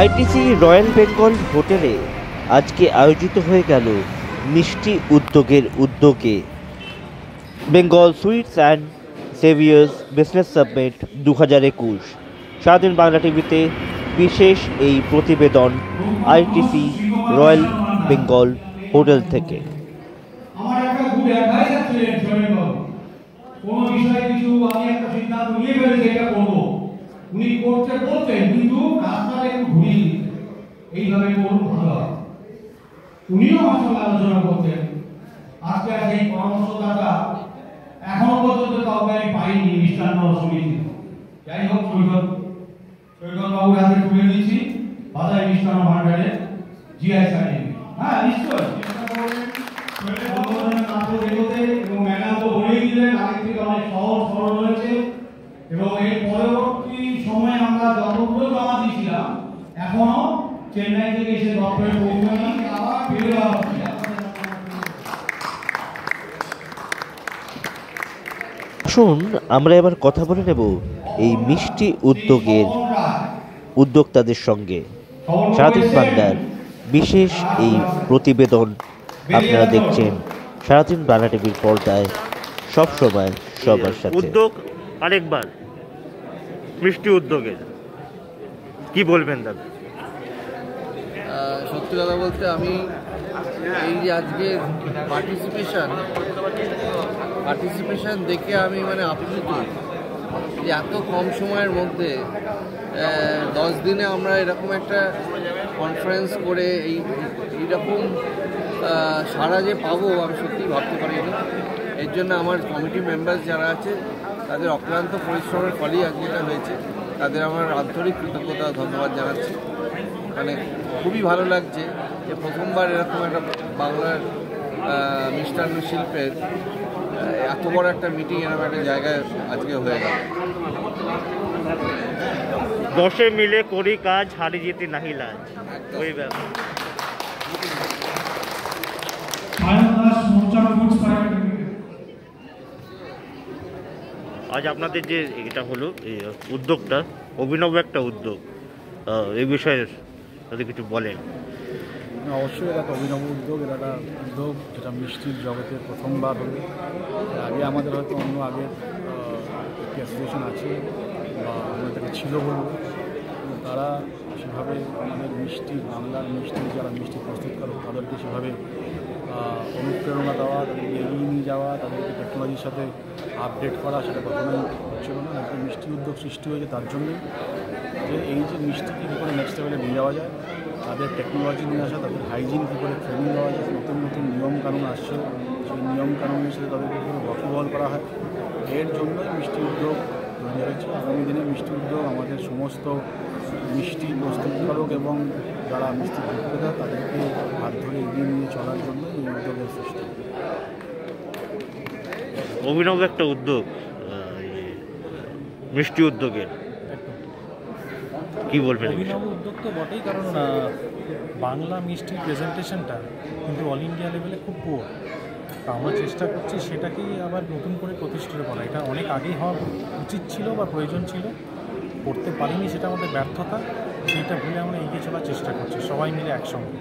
ITC royal Bengal হোটেলে আজকে আয়োজিত হয়ে গেল মিষ্টি উদ্যোগের উদ্যোগে। Bengal sweets and savouries business submit দু হাজার একুশ। স্বাধীন বাংলা টিভিতে বিশেষ এই প্রতিবেদন আইটিসি রয়্যাল বেঙ্গল হোটেল থেকে আমার একটা গুড অ্যাডভাইসার ছিলেন সোহেল বাবু কোনো বিষয়ে কিছু আমি একটা সিদ্ধান্ত নিয়ে ফেলেছি এটা করব করতে বলতেন কিন্তু রাস্তাটা একটু ঘুরিয়ে দিতেন এইভাবে করুন ভালো হবে উনিও আমার সঙ্গে আলোচনা করতেন। আজকে পরামর্শদাতা পর্যন্ত কাউকে আমি পাইনি মিষ্টান্ন যাই হোক, সৈকত সৈকত বাবুর হাতে তুলে দিচ্ছি মিষ্টান্ন জিআই হ্যাঁ এগোতে এবং হয়েছে। এবং এর আমরা যতগুলো জমা দিয়েছিলাম এখনও চেন্নাই থেকে এসে দপ্তরে পৌঁছানি আবার ফিরে দেওয়া হচ্ছে আসুন আমরা এবার কথা বলে নেব এই মিষ্টি উদ্যোগের উদ্যোক্তাদের সঙ্গে। স্বাধীন বাংলার বিশেষ এই প্রতিবেদন আপনারা দেখছেন সারাদিন বাংলা টিভির পর্দায় সবসময় সবার সাথে। উদ্যোগ আরেকবার মিষ্টি উদ্যোগের। কি বলবেন দাদা? সত্যি কথা বলতে আমি এই যে আজকে পার্টিসিপেশন পার্টিসিপেশন দেখে আমি মানে আপ্লুত যে এত কম সময়ের মধ্যে দশ দিনে আমরা এরকম একটা কনফারেন্স করে এই, এইরকম সারা যে পাবো আমি সত্যিই ভাবতে পারিনি এর জন্য আমার কমিটি মেম্বার যারা আছে, তাদের অক্লান্ত পরিশ্রমের ফলেই আজকে এটা হয়েছে। তাদের আমার আন্তরিক কৃতজ্ঞতা ধন্যবাদ জানাচ্ছি। মানে খুবই ভালো লাগছে যে প্রথমবার এরকম একটা বাংলার মিষ্টান্ন শিল্পের এত বড় একটা মিটিং এরকম একটা জায়গায় আজকে হয়ে গেল। দশে মিলে করি কাজ হারি জিতি নাহি লাজ। ওই ব্যাপার। আজ আপনাদের যে এটা হলো, এই উদ্যোগটা, অভিনব একটা উদ্যোগ এই বিষয়ে যদি কিছু বলেন। অবশ্যই এটা একটা অভিনব উদ্যোগ, এটা একটা উদ্যোগ, যেটা মিষ্টির জগতে প্রথমবার হলো আগে আমাদের হয়তো অন্য আগের একটি অ্যাসোসিয়েশন আছে, বা আমাদের ছিল বলব। তারা সেভাবে আমাদের মিষ্টি, বাংলার মিষ্টি, যারা মিষ্টি প্রস্তুত প্রস্তুতকারক, তাদেরকে সেভাবে অনুপ্রেরণা দেওয়া, তাদেরকে এগিয়ে নিয়ে যাওয়া, তাদেরকে টেকনোলজির সাথে আপডেট করা, সেটা কখনোই হচ্ছিল না। একটা মিষ্টি উদ্যোগ সৃষ্টি হয়েছে তার জন্যই। যে এই যে মিষ্টিকে কী করে নেক্সট লেভেলে নিয়ে যাওয়া যায়, তাদের টেকনোলজি নিয়ে আসা, তাদের হাইজিন কী করে ট্রেনিং দেওয়া যায় নতুন নতুন নিয়ম কানুন আসছে। সেই নিয়ম কানুনের সাথে তাদেরকে কী করে ওয়াকিবহাল করা হয়, এর জন্যই মিষ্টি উদ্যোগ তৈরি হয়েছে। আগামী দিনে মিষ্টি উদ্যোগ আমাদের সমস্ত মিষ্টি প্রস্তুতকারক এবং যারা মিষ্টি বিক্রেতা তাদেরকে হাত ধরে এগিয়ে নিয়ে চলার জন্য এই উদ্যোগের সৃষ্টি। অভিনব একটা উদ্যোগ মিষ্টি উদ্যোগের। কি বলবেন অভিনব উদ্যোগ তো বটেই কারণ বাংলা মিষ্টির প্রেজেন্টেশনটা কিন্তু অল ইন্ডিয়া লেভেলে খুব পুয়ার তো আমরা চেষ্টা করছি সেটাকেই আবার নতুন করে প্রতিষ্ঠিত করা। এটা অনেক আগেই হওয়া উচিত ছিল বা প্রয়োজন ছিল। করতে পারিনি, সেটা আমাদের ব্যর্থতা। সেইটা ভুলে আমরা এগিয়ে চলার চেষ্টা করছি, সবাই মিলে একসঙ্গে।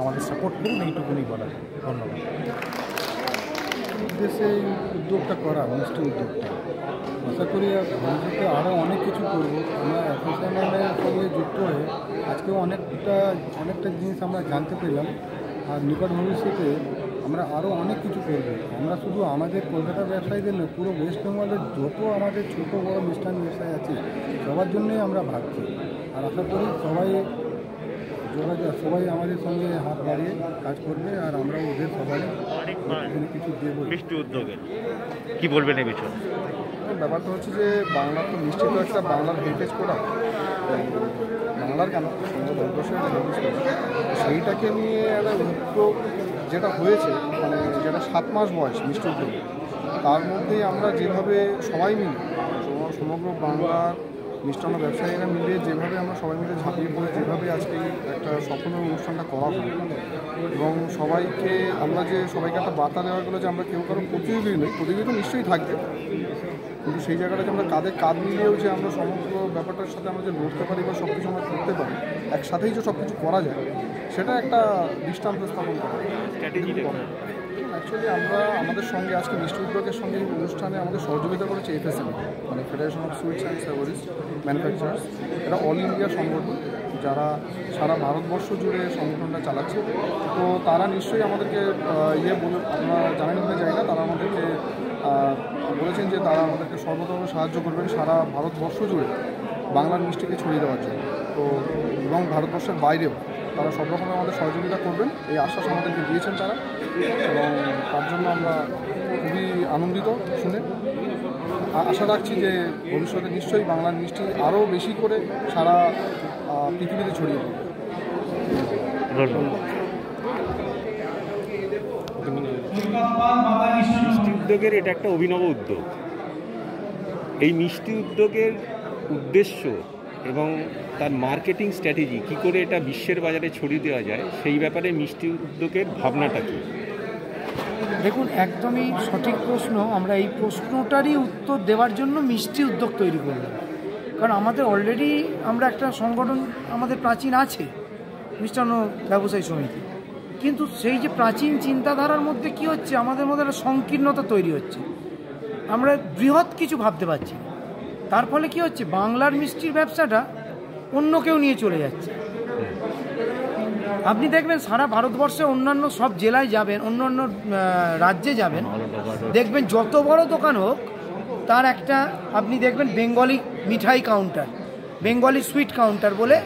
আমাদের সাপোর্ট করুন, এইটুকুনি বলার। ধন্যবাদ। এই উদ্যোগটা করা, মিষ্টি উদ্যোগটা, আশা করি ভবিষ্যতে আরও অনেক কিছু করব। আমরা অ্যাসোসিয়েশনের সঙ্গে যুক্ত হয়ে আজকেও অনেকটা অনেকটা জিনিস আমরা জানতে পেলাম। আর নিকট ভবিষ্যতে আমরা আরও অনেক কিছু করব। আমরা শুধু আমাদের কলকাতার ব্যবসায়ীদের নয় পুরো ওয়েস্ট বেঙ্গলের যত আমাদের ছোট বড় মিষ্টান ব্যবসায়ী আছে সবার জন্যই আমরা ভাবছি। আর আশা করি সবাই যোগাযোগ সবাই আমাদের সঙ্গে হাত বাড়িয়ে কাজ করবে আর আমরা ওদের সবাই কিছু দেবো মিষ্টি উদ্যোগের। কি বলবেন এই বিষয়ে? ব্যাপারটা হচ্ছে যে বাংলা তো মিষ্টি তো একটা বাংলার হেরিটেজ প্রোডাক্ট বাংলার কেন? ভারতবর্ষের। সেইটাকে নিয়ে একটা উদ্যোগ যেটা হয়েছে মানে যেটা সাত মাস বয়স, মিষ্টি উদ্যোগ, তার মধ্যেই আমরা যেভাবে সবাই মিলে, সমগ্র বাংলার মিষ্টান্ন ব্যবসায়ীরা মিলে যেভাবে আমরা সবাই মিলে ঝাঁপিয়ে পড়ে, যেভাবে আজকে একটা সফল অনুষ্ঠানটা করা হয় এবং সবাইকে আমরা যে সবাইকে একটা বার্তা দেওয়া গেলো যে আমরা কেউ কারও প্রতিযোগী নই, প্রতিযোগী তো নিশ্চয়ই থাকবে। কিন্তু সেই জায়গাটাতে আমরা কাঁধে কাঁধ মিলিয়েও যে আমরা সমগ্র ব্যাপারটার সাথে আমরা যে লড়তে পারি বা সব কিছু আমরা করতে পারি একসাথেই যে সব কিছু করা যায় সেটা একটা দৃষ্টান্ত স্থাপন করা। অ্যাকচুয়ালি আমরা আমাদের সঙ্গে আজকে মিষ্টি উদ্যোগের সঙ্গে অনুষ্ঠানে আমাদের সহযোগিতা করেছে এফএসএম মানে federation of sweets and savouries manufacturers এটা অল ইন্ডিয়া সংগঠন। যারা সারা ভারতবর্ষ জুড়ে সংগঠনটা চালাচ্ছে, তো তারা নিশ্চয়ই আমাদেরকে ইয়ে বলে আমরা জানেন কিনা জানি না, তারা আমাদেরকে বলেছেন যে তারা আমাদেরকে সর্বতভাবে সাহায্য করবেন সারা ভারতবর্ষ জুড়ে বাংলার মিষ্টিকে ছড়িয়ে দেওয়ার জন্য। তো, এবং ভারতবর্ষের বাইরেও তারা সব রকমের আমাদের সহযোগিতা করবেন, এই আশ্বাস আমাদেরকে দিয়েছেন তারা, এবং তার জন্য আমরা খুবই আনন্দিত শুনে। আশা রাখছি যে ভবিষ্যতে নিশ্চয়ই বাংলার মিষ্টি আরও বেশি করে সারা পৃথিবীতে ছড়িয়ে পড়বে মিষ্টি উদ্যোগের এটা একটা অভিনব উদ্যোগ। এই মিষ্টি উদ্যোগের উদ্দেশ্য এবং তার মার্কেটিং স্ট্র্যাটেজি কি করে এটা বিশ্বের বাজারে ছড়িয়ে দেওয়া যায় সেই ব্যাপারে মিষ্টি উদ্যোগের ভাবনাটা কী? দেখুন একদমই সঠিক প্রশ্ন। আমরা এই প্রশ্নটারই উত্তর দেওয়ার জন্য মিষ্টি উদ্যোগ তৈরি করলাম। কারণ আমাদের অলরেডি আমরা একটা সংগঠন আমাদের প্রাচীন আছে, মিষ্টান্ন ব্যবসায়ী সমিতি। কিন্তু সেই যে প্রাচীন চিন্তাধারার মধ্যে কি হচ্ছে, আমাদের মধ্যে একটা সংকীর্ণতা তৈরি হচ্ছে। আমরা বৃহৎ কিছু ভাবতে পারছি তার ফলে কি হচ্ছে, বাংলার মিষ্টির ব্যবসাটা অন্য কেউ নিয়ে চলে যাচ্ছে। আপনি দেখবেন সারা ভারতবর্ষে অন্যান্য সব জেলায় যাবেন অন্য অন্য রাজ্যে যাবেন, দেখবেন যত বড় দোকান হোক তার একটা, আপনি দেখবেন বেঙ্গলি মিঠাই কাউন্টার বেঙ্গলি সুইট কাউন্টার বলে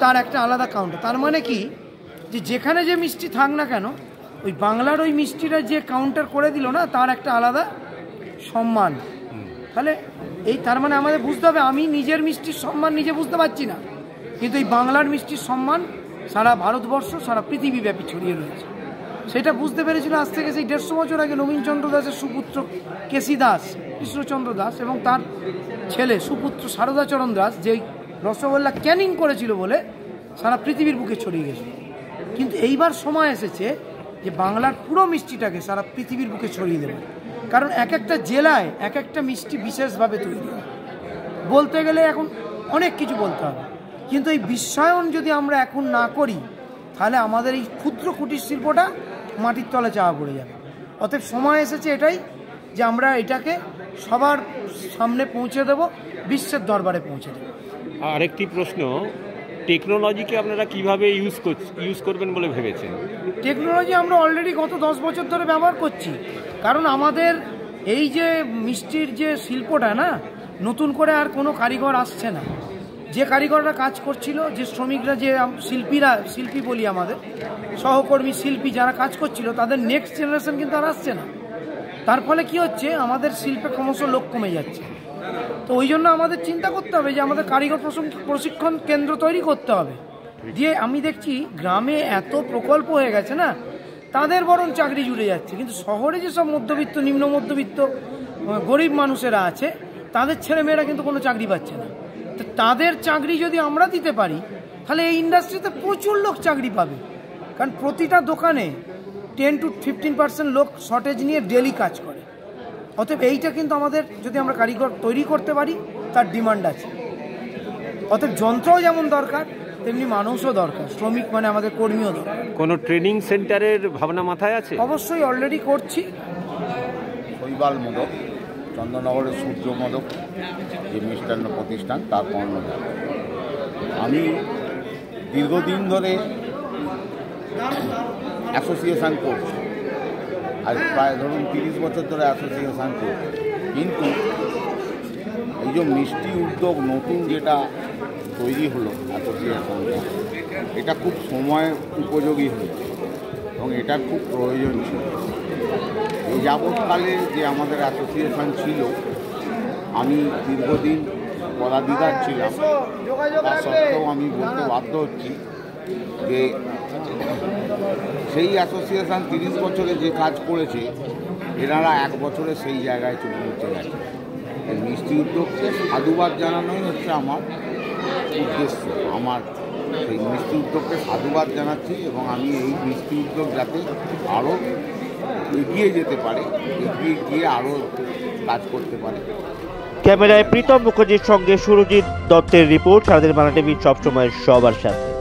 তার একটা আলাদা কাউন্টার তার মানে কি? যে যেখানে যে মিষ্টি থাক না কেন, ওই বাংলার ওই মিষ্টিটা যে কাউন্টার করে দিল না, তার একটা আলাদা সম্মান। তাহলে এই তার মানে আমাদের বুঝতে হবে, আমি নিজের মিষ্টির সম্মান নিজে বুঝতে পারছি না। কিন্তু এই বাংলার মিষ্টির সম্মান সারা ভারতবর্ষ, সারা পৃথিবীব্যাপী ছড়িয়ে রয়েছে। সেটা বুঝতে পেরেছিল আজ থেকে সেই দেড়শো বছর আগে নবীনচন্দ্র দাসের সুপুত্র কেসি দাস, কৃষ্ণচন্দ্র দাস এবং তার ছেলে সুপুত্র সারদাচরণ দাস, যেই রসগোল্লা ক্যানিং করেছিল বলে সারা পৃথিবীর বুকে ছড়িয়ে গেছিল। কিন্তু এইবার সময় এসেছে যে বাংলার পুরো মিষ্টিটাকে সারা পৃথিবীর বুকে ছড়িয়ে দেবে। কারণ এক একটা জেলায় এক একটা মিষ্টি বিশেষভাবে তৈরি হয়। বলতে গেলে এখন অনেক কিছু বলতে হবে। কিন্তু এই বিশ্বায়ন যদি আমরা এখন না করি তাহলে আমাদের এই ক্ষুদ্র কুটির শিল্পটা মাটির তলে চাওয়া পড়ে যাবে। অতএব সময় এসেছে এটাই যে আমরা এটাকে সবার সামনে পৌঁছে দেব বিশ্বের দরবারে পৌঁছে দেবো। আরেকটি প্রশ্ন টেকনোলজিকে আপনারা কীভাবে ইউজ ইউজ করবেন বলে ভেবেছেন? টেকনোলজি আমরা অলরেডি গত দশ বছর ধরে ব্যবহার করছি। কারণ আমাদের এই যে মিষ্টির যে শিল্পটা না নতুন করে আর কোনো কারিগর আসছে না। যে কারিগররা কাজ করছিল, যে শ্রমিকরা, যে শিল্পীরা, শিল্পী বলি আমাদের, সহকর্মী, শিল্পী যারা কাজ করছিল, তাদের নেক্সট জেনারেশন কিন্তু আর আসছে না। তার ফলে কি হচ্ছে, আমাদের শিল্পে ক্রমশ লোক কমে যাচ্ছে। তো ওই জন্য আমাদের চিন্তা করতে হবে যে, আমাদের কারিগর প্রশিক্ষণ- কেন্দ্র তৈরি করতে হবে। দিয়ে আমি দেখছি, গ্রামে এত প্রকল্প হয়ে গেছে না, তাদের বরং চাকরি জুড়ে যাচ্ছে। কিন্তু শহরে যেসব মধ্যবিত্ত, নিম্ন মধ্যবিত্ত, গরিব মানুষেরা আছে, তাদের ছেলেমেয়েরা কিন্তু কোনো চাকরি পাচ্ছে না। তো তাদের চাকরি যদি আমরা দিতে পারি তাহলে এই ইন্ডাস্ট্রিতে প্রচুর লোক চাকরি পাবে। কারণ প্রতিটা দোকানে টেন টু ফিফটিন পার্সেন্ট লোক শর্টেজ নিয়ে ডেলি কাজ করে। অতএব এইটা কিন্তু আমাদের যদি আমরা কারিগর তৈরি করতে পারি তার ডিমান্ড আছে। অতএব যন্ত্রও যেমন দরকার তেমনি মানুষও দরকার শ্রমিক মানে আমাদের কর্মীও দরকার। কোনো ট্রেনিং সেন্টারের ভাবনা মাথায় আছে? অবশ্যই অলরেডি করছি। শৈবাল চন্দননগরের সূর্য মোদক যে মিষ্টান্ন প্রতিষ্ঠান, তার কর্ণধার। আমি দীর্ঘদিন ধরে অ্যাসোসিয়েশন করছি। আজ প্রায় ধরুন তিরিশ বছর ধরে অ্যাসোসিয়েশান করছি। কিন্তু এই যে মিষ্টি উদ্যোগ নতুন যেটা তৈরি হলো অ্যাসোসিয়েশনটা এটা খুব সময় উপযোগী হয়েছে এবং এটা খুব প্রয়োজন ছিল। যাবৎকালে যে আমাদের অ্যাসোসিয়েশন ছিল, আমি দীর্ঘদিন পদাধিকার ছিলাম। তা সত্ত্বেও আমি বলতে বাধ্য হচ্ছি যে সেই অ্যাসোসিয়েশন তিরিশ বছরে যে কাজ করেছে, এনারা এক বছরে সেই জায়গায় চলে যেতে গেছে। এই মিষ্টি উদ্যোগকে সাধুবাদ জানানোই হচ্ছে আমার উদ্দেশ্য। আমার সেই মিষ্টি উদ্যোগকে সাধুবাদ জানাচ্ছি এবং আমি এই মিষ্টি উদ্যোগ যাতে আরও এগিয়ে যেতে পারে, এগিয়ে গিয়ে আরও কাজ করতে পারে। ক্যামেরায় প্রীতম মুখার্জির সঙ্গে সুরজিৎ দত্তের রিপোর্ট, সারাদিন বাংলা টিভি সবসময় সবার সাথে।